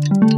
Thank you.